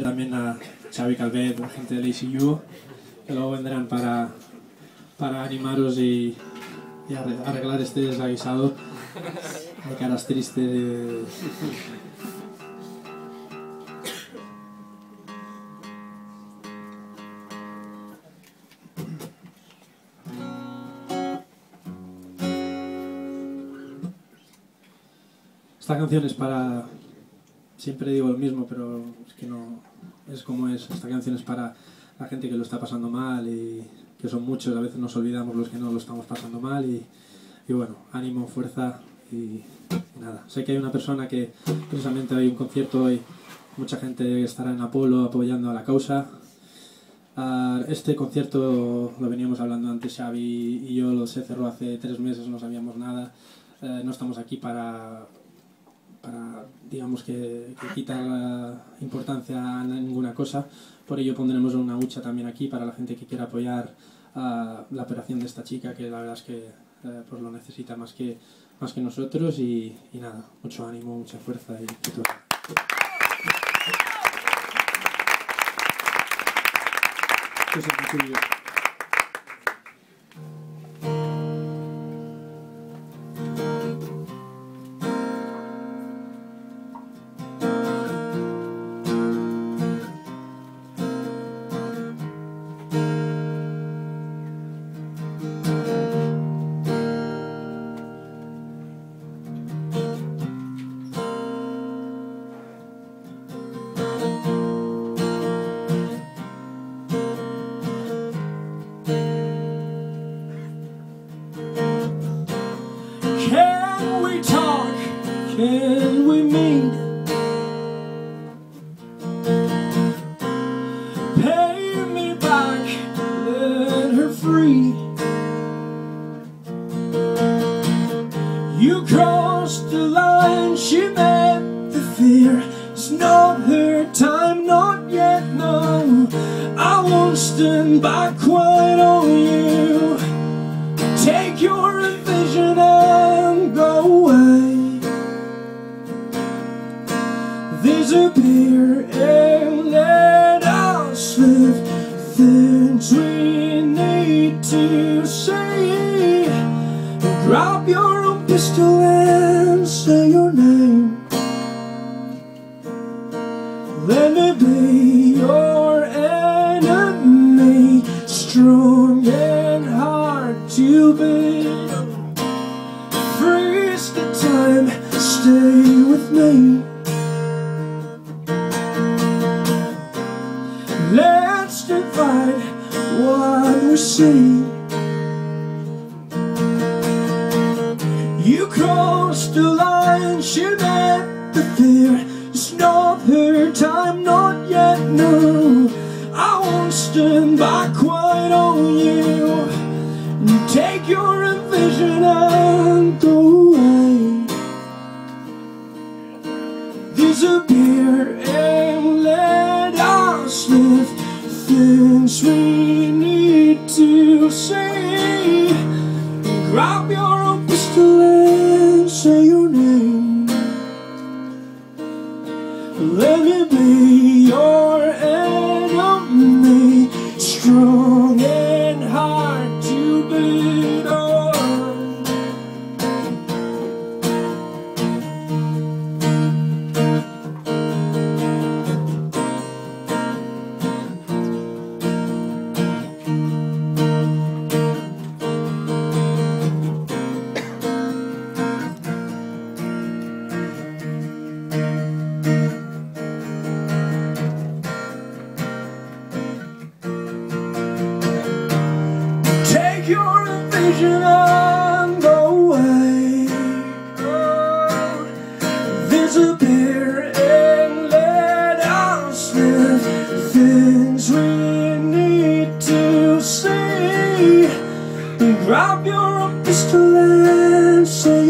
también a Xavi Calvet, la gente del ACU, que luego vendrán para, para animaros y, y arreglar este desaguisado de caras tristes. Esta canción es para siempre digo lo mismo, pero es que no es como es. Esta canción es para la gente que lo está pasando mal y que son muchos, a veces nos olvidamos los que no lo estamos pasando mal y, bueno, ánimo, fuerza y, nada. Sé que hay una persona que precisamente hay un concierto hoy, mucha gente estará en Apolo apoyando a la causa. Ah, este concierto lo veníamos hablando antes Xavi y yo, lo se cerró hace tres meses, no sabíamos nada. Eh, no estamos aquí para para digamos que, que quita importancia a ninguna cosa. Por ello pondremos una hucha también aquí para la gente que quiera apoyar a la operación de esta chica, que la verdad es que eh, pues lo necesita más que, más que nosotros y, nada, mucho ánimo, mucha fuerza y, todo. Can we talk? Can we meet? Pay me back, let her free. You crossed the line, she met the fear. It's not her time, not yet, no. I won't stand back quite on you. Take your vision disappear and let us live things we need to say. Grab your own pistol and say your name. Let me be your enemy, strong and hard to beat. What we see. You crossed the line, she met the fear. It's not her time, not yet, no. I won't stand by quite on you. And Take your vision and go away. Disappear and let us live. Things we need to say. Grab your own pistol and say your name. Let me be your enemy, strong You're a vision on the way. Oh, disappear and let us live things we need to see. Grab your pistol and say.